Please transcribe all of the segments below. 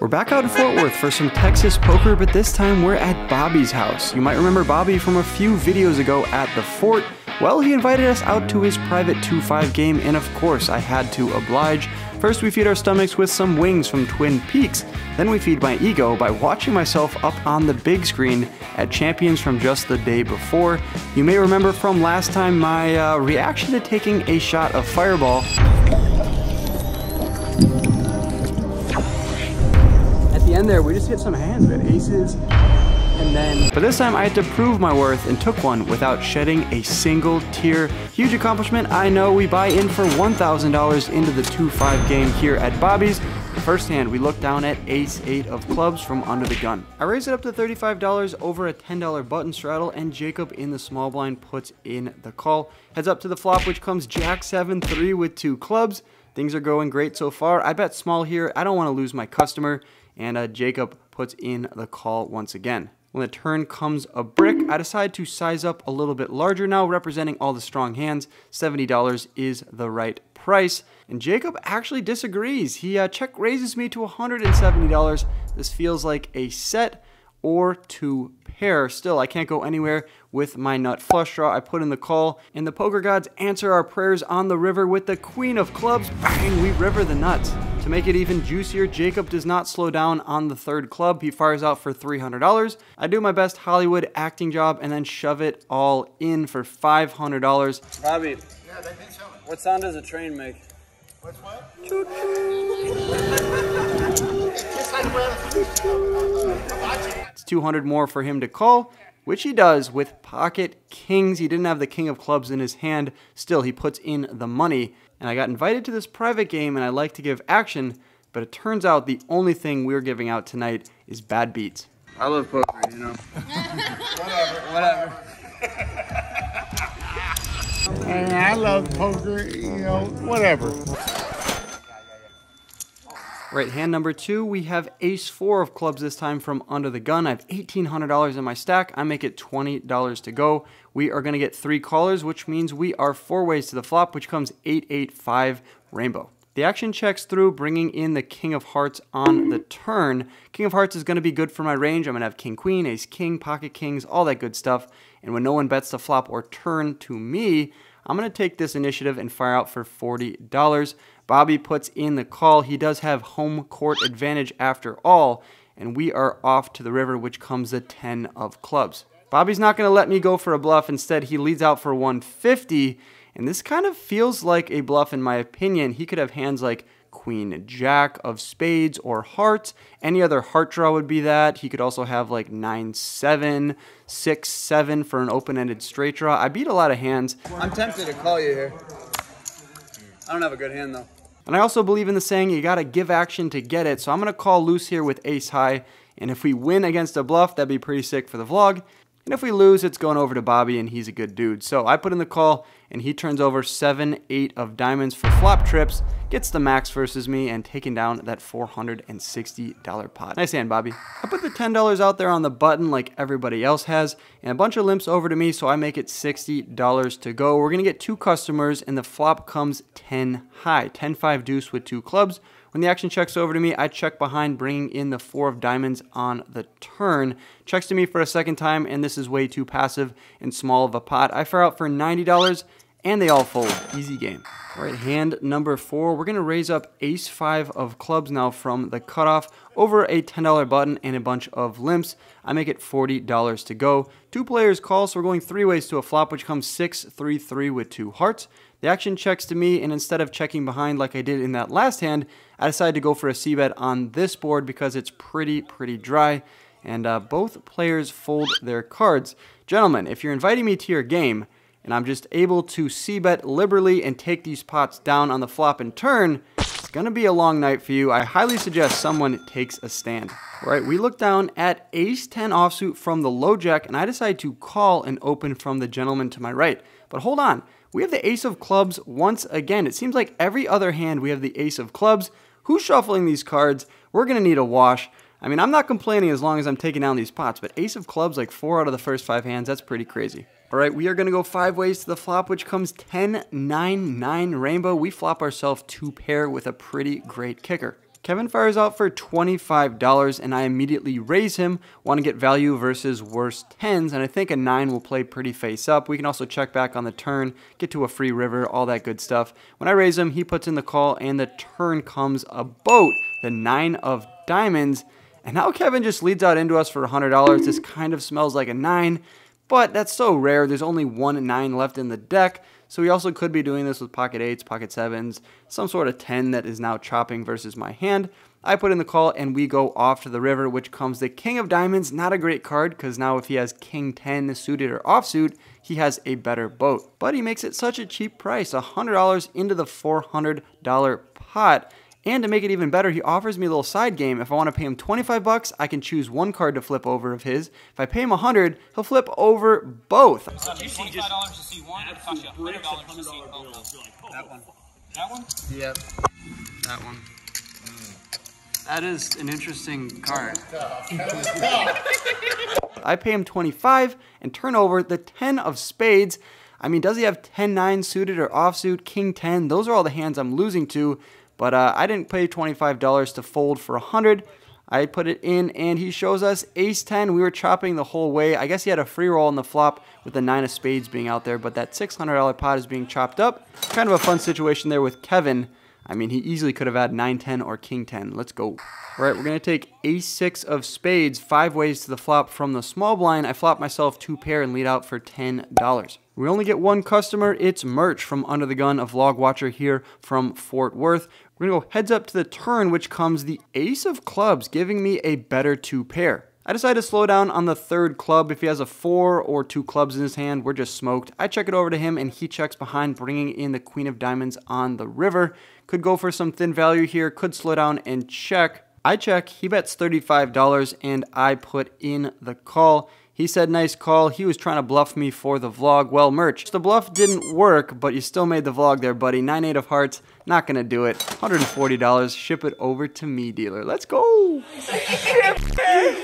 We're back out in Fort Worth for some Texas poker, but this time we're at Bobby's house. You might remember Bobby from a few videos ago at the fort. Well, he invited us out to his private 2-5 game, and of course I had to oblige. First, we feed our stomachs with some wings from Twin Peaks. Then we feed my ego by watching myself up on the big screen at Champions from just the day before. You may remember from last time my uh, reaction to taking a shot of Fireball. The end there, we just hit some hands. We had aces, and then... But this time I had to prove my worth and took one without shedding a single tear. Huge accomplishment. I know we buy in for $1,000 into the 2-5 game here at Bobby's. First hand, we look down at ace 8 of clubs from under the gun. I raise it up to $35 over a $10 button straddle, and Jacob in the small blind puts in the call. Heads up to the flop, which comes jack 7 3 with two clubs. Things are going great so far. I bet small here. I don't want to lose my customer and uh, Jacob puts in the call once again. When the turn comes a brick, I decide to size up a little bit larger now, representing all the strong hands. $70 is the right price. And Jacob actually disagrees. He uh, check raises me to $170. This feels like a set or two pair. Still, I can't go anywhere with my nut flush draw. I put in the call, and the poker gods answer our prayers on the river with the queen of clubs. Bang, we river the nuts. To make it even juicier, Jacob does not slow down on the third club. He fires out for $300. I do my best Hollywood acting job and then shove it all in for $500. Bobby, yeah, what sound does a train make? What's what? Choo It's 200 more for him to call, which he does with pocket kings. He didn't have the king of clubs in his hand. Still, he puts in the money and I got invited to this private game and I like to give action, but it turns out the only thing we're giving out tonight is bad beats. I love poker, you know. whatever, whatever. and I love poker, you know, whatever. Right, hand number two, we have ace four of clubs this time from under the gun. I have $1,800 in my stack. I make it $20 to go. We are going to get three callers, which means we are four ways to the flop, which comes 885 rainbow. The action checks through, bringing in the King of Hearts on the turn. King of Hearts is going to be good for my range. I'm going to have King Queen, Ace King, Pocket Kings, all that good stuff. And when no one bets the flop or turn to me, I'm going to take this initiative and fire out for $40. Bobby puts in the call. He does have home court advantage after all, and we are off to the river, which comes the 10 of clubs. Bobby's not going to let me go for a bluff. Instead, he leads out for 150, and this kind of feels like a bluff in my opinion. He could have hands like queen jack of spades or hearts. Any other heart draw would be that. He could also have like 9 7, 6 7 for an open ended straight draw. I beat a lot of hands. I'm tempted to call you here. I don't have a good hand though. And I also believe in the saying you gotta give action to get it. So I'm gonna call loose here with ace high. And if we win against a bluff, that'd be pretty sick for the vlog. And if we lose, it's going over to Bobby, and he's a good dude. So I put in the call, and he turns over 7 8 of diamonds for flop trips, gets the max versus me, and taking down that $460 pot. Nice hand, Bobby. I put the $10 out there on the button like everybody else has, and a bunch of limps over to me, so I make it $60 to go. We're going to get two customers, and the flop comes 10 high, 10 5 deuce with two clubs. When the action checks over to me, I check behind, bringing in the four of diamonds on the turn. Checks to me for a second time, and this is way too passive and small of a pot. I fire out for $90, and they all fold. Easy game. All right, hand number four. We're going to raise up ace five of clubs now from the cutoff over a $10 button and a bunch of limps. I make it $40 to go. Two players call, so we're going three ways to a flop, which comes 6-3-3 with two hearts. The action checks to me, and instead of checking behind like I did in that last hand, I decided to go for a c-bet on this board because it's pretty, pretty dry, and uh, both players fold their cards. Gentlemen, if you're inviting me to your game, and I'm just able to c-bet liberally and take these pots down on the flop and turn, it's to be a long night for you. I highly suggest someone takes a stand. All right, we look down at ace-10 offsuit from the low jack, and I decide to call and open from the gentleman to my right. But hold on, we have the ace of clubs once again. It seems like every other hand we have the ace of clubs. Who's shuffling these cards? We're going to need a wash. I mean, I'm not complaining as long as I'm taking down these pots, but ace of clubs, like four out of the first five hands, that's pretty crazy. All right, we are going to go five ways to the flop, which comes 10, 9, 9 rainbow. We flop ourselves two pair with a pretty great kicker. Kevin fires out for $25 and I immediately raise him. Want to get value versus worse tens and I think a 9 will play pretty face up. We can also check back on the turn, get to a free river, all that good stuff. When I raise him, he puts in the call and the turn comes a boat, the 9 of diamonds. And now Kevin just leads out into us for $100. This kind of smells like a 9, but that's so rare. There's only one 9 left in the deck. So we also could be doing this with pocket 8s, pocket 7s, some sort of 10 that is now chopping versus my hand. I put in the call and we go off to the river, which comes the King of Diamonds. Not a great card because now if he has King 10 suited or offsuit, he has a better boat. But he makes it such a cheap price, $100 into the $400 pot. And to make it even better, he offers me a little side game. If I want to pay him 25 bucks, I can choose one card to flip over of his. If I pay him 100, he'll flip over both. So you see just $25 to see one, it costs you $100 to see both. That oh. one. That one? Yep. That one. That is an interesting card. I pay him 25 and turn over the 10 of spades. I mean, does he have 10-9 suited or offsuit, king 10? Those are all the hands I'm losing to. But uh, I didn't pay $25 to fold for 100 I put it in and he shows us ace 10. We were chopping the whole way. I guess he had a free roll on the flop with the nine of spades being out there, but that $600 pot is being chopped up. Kind of a fun situation there with Kevin. I mean, he easily could have had 9-10 or king 10. Let's go. All right, we're going to take ace 6 of spades, five ways to the flop from the small blind. I flop myself two pair and lead out for $10. We only get one customer. It's Merch from Under the Gun, a vlog watcher here from Fort Worth. We're to go heads up to the turn, which comes the ace of clubs, giving me a better two pair. I decide to slow down on the third club. If he has a four or two clubs in his hand, we're just smoked. I check it over to him and he checks behind, bringing in the queen of diamonds on the river. Could go for some thin value here, could slow down and check. I check, he bets $35 and I put in the call. He said, nice call. He was trying to bluff me for the vlog. Well, merch. The bluff didn't work, but you still made the vlog there, buddy. 9-8 of hearts. Not to do it. $140. Ship it over to me, dealer. Let's go. Ship it.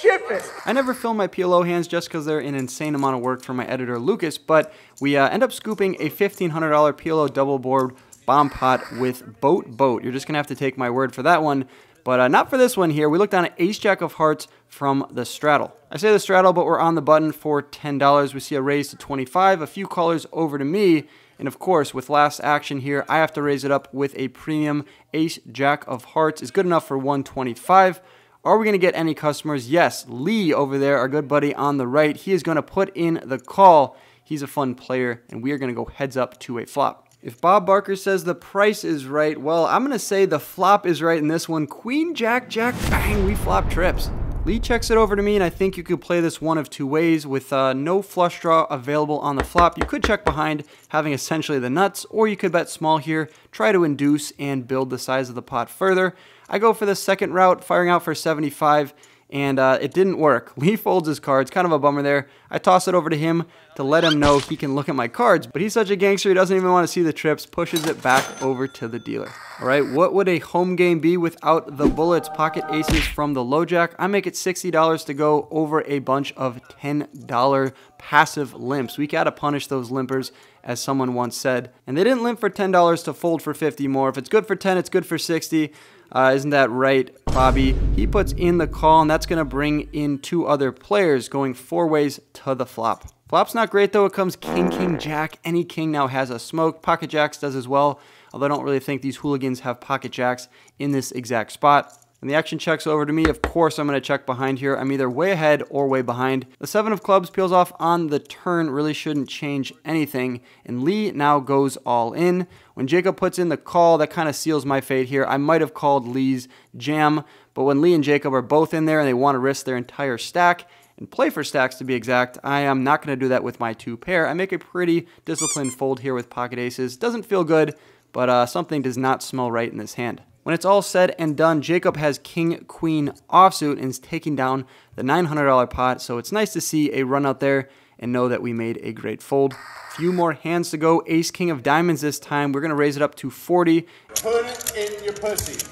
Ship it. I never film my PLO hands just because they're an insane amount of work for my editor, Lucas, but we uh, end up scooping a $1,500 PLO double board bomb pot with Boat Boat. You're just to have to take my word for that one. But uh, not for this one here. We looked down at Ace Jack of Hearts from the straddle. I say the straddle, but we're on the button for $10. We see a raise to 25, a few callers over to me, and of course, with last action here, I have to raise it up with a premium Ace Jack of Hearts. is good enough for 125. Are we going to get any customers? Yes. Lee over there, our good buddy on the right, he is going to put in the call. He's a fun player, and we are going to go heads up to a flop. If Bob Barker says the price is right, well, I'm to say the flop is right in this one. Queen, Jack, Jack, bang, we flop trips. Lee checks it over to me, and I think you could play this one of two ways. With uh, no flush draw available on the flop, you could check behind, having essentially the nuts, or you could bet small here, try to induce, and build the size of the pot further. I go for the second route, firing out for 75, and uh, it didn't work. Lee folds his cards, kind of a bummer there. I toss it over to him to let him know he can look at my cards, but he's such a gangster, he doesn't even want to see the trips, pushes it back over to the dealer. All right, what would a home game be without the bullets? Pocket aces from the low jack. I make it $60 to go over a bunch of $10 passive limps. We gotta punish those limpers, as someone once said. And they didn't limp for $10 to fold for 50 more. If it's good for 10, it's good for 60. Uh, isn't that right, Bobby? He puts in the call, and that's going to bring in two other players going four ways to the flop. Flop's not great, though. It comes king, king, jack. Any king now has a smoke. Pocket jacks does as well, although I don't really think these hooligans have pocket jacks in this exact spot. The action checks over to me, of course I'm going to check behind here. I'm either way ahead or way behind. The seven of clubs peels off on the turn, really shouldn't change anything. And Lee now goes all in. When Jacob puts in the call, that kind of seals my fate here. I might have called Lee's jam, but when Lee and Jacob are both in there and they want to risk their entire stack, and play for stacks to be exact. I am not going to do that with my two pair. I make a pretty disciplined fold here with pocket aces. Doesn't feel good, but uh, something does not smell right in this hand. When it's all said and done, Jacob has king queen offsuit and is taking down the $900 pot. So it's nice to see a run out there and know that we made a great fold. Few more hands to go. Ace king of diamonds this time. We're gonna raise it up to 40. Put it in your pussy.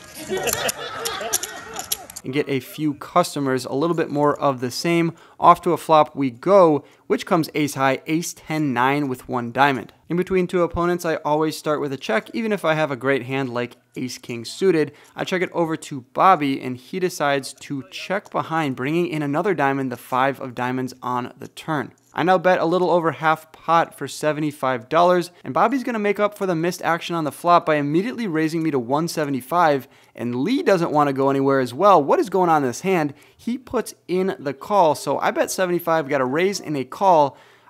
and get a few customers, a little bit more of the same. Off to a flop we go, which comes ace high, ace 10 9 with one diamond. In between two opponents, I always start with a check, even if I have a great hand like ace king suited. I check it over to Bobby, and he decides to check behind, bringing in another diamond, the five of diamonds on the turn. I now bet a little over half pot for $75, and Bobby's going to make up for the missed action on the flop by immediately raising me to 175, and Lee doesn't want to go anywhere as well. What is going on in this hand? He puts in the call, so I bet 75, got a raise and a call.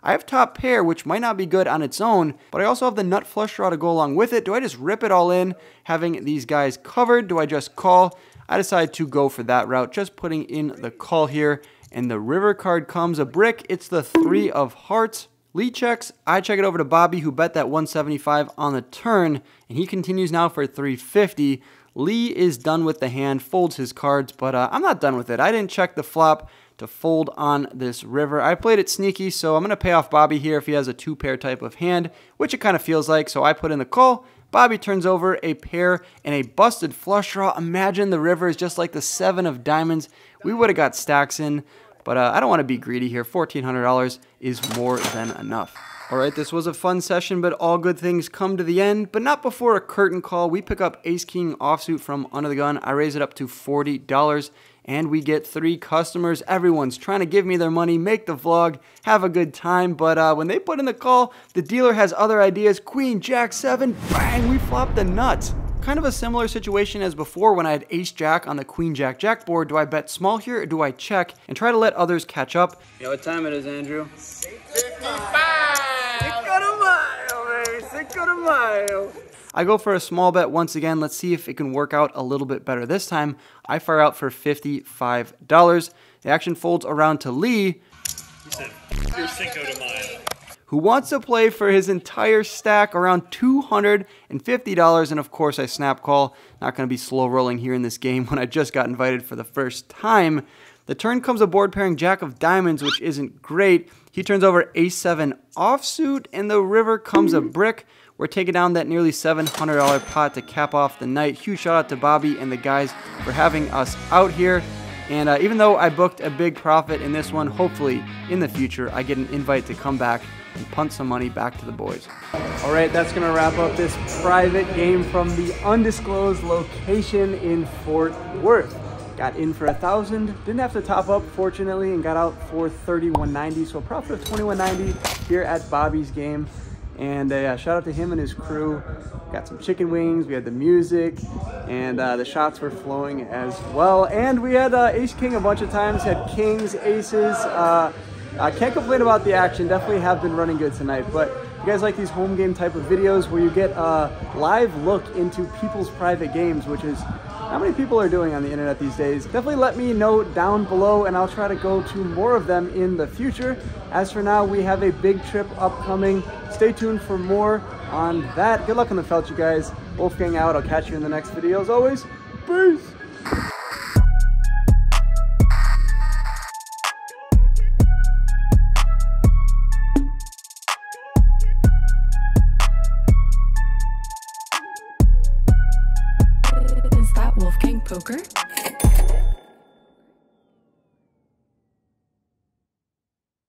I have top pair, which might not be good on its own, but I also have the nut flush draw to go along with it. Do I just rip it all in, having these guys covered? Do I just call? I decide to go for that route, just putting in the call here and the river card comes a brick. It's the three of hearts. Lee checks. I check it over to Bobby, who bet that 175 on the turn, and he continues now for 350. Lee is done with the hand, folds his cards, but uh, I'm not done with it. I didn't check the flop to fold on this river. I played it sneaky, so I'm going to pay off Bobby here if he has a two pair type of hand, which it kind of feels like. So I put in the call. Bobby turns over a pair and a busted flush draw. Imagine the river is just like the seven of diamonds. We would have got stacks in. But uh, I don't want to be greedy here. $1,400 is more than enough. All right, this was a fun session, but all good things come to the end, but not before a curtain call. We pick up Ace King offsuit from Under the Gun. I raise it up to $40, and we get three customers. Everyone's trying to give me their money, make the vlog, have a good time, but uh, when they put in the call, the dealer has other ideas. Queen, Jack, 7, bang, we flop the nuts. Kind of a similar situation as before when I had ace jack on the queen jack jack board. Do I bet small here or do I check and try to let others catch up? You know what time it is, Andrew? 55! I go for a small bet once again. Let's see if it can work out a little bit better this time. I fire out for $55. The action folds around to Lee. Said, who wants to play for his entire stack around $250. And of course, I snap call. Not going to be slow rolling here in this game when I just got invited for the first time. The turn comes a board pairing Jack of Diamonds, which isn't great. He turns over a7 offsuit, and the river comes a brick. We're taking down that nearly $700 pot to cap off the night. Huge shout out to Bobby and the guys for having us out here. And uh, even though I booked a big profit in this one, hopefully in the future I get an invite to come back and punt some money back to the boys. All right, that's going to wrap up this private game from the undisclosed location in Fort Worth. Got in for a thousand, didn't have to top up fortunately, and got out for 31.90. So a profit of 21.90 here at Bobby's game. And uh, shout out to him and his crew. Got some chicken wings, we had the music, and uh, the shots were flowing as well. And we had uh, Ace King a bunch of times, had kings, aces. Uh, I can't complain about the action. Definitely have been running good tonight. But you guys like these home game type of videos where you get a live look into people's private games, which is how many people are doing on the internet these days. Definitely let me know down below and I'll try to go to more of them in the future. As for now, we have a big trip upcoming. Stay tuned for more on that. Good luck on the felt, you guys. Wolfgang out. I'll catch you in the next video. As always, peace.